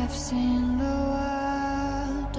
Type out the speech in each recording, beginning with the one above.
I've seen the world,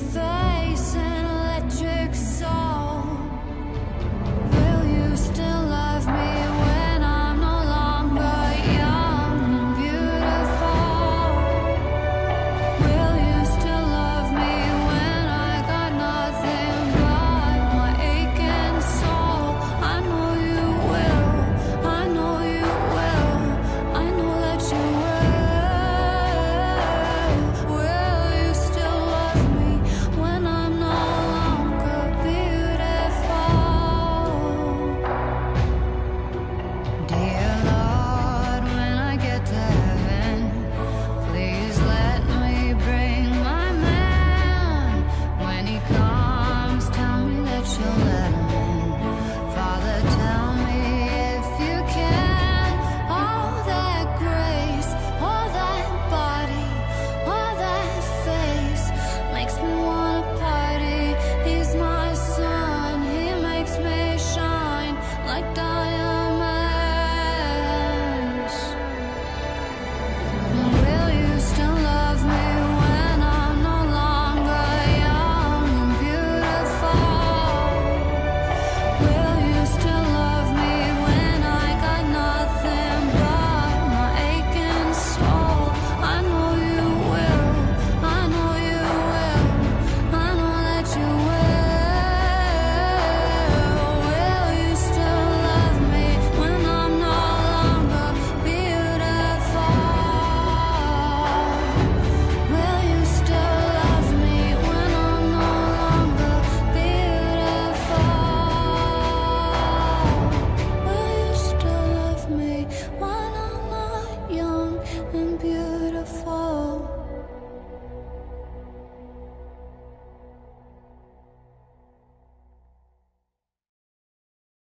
thought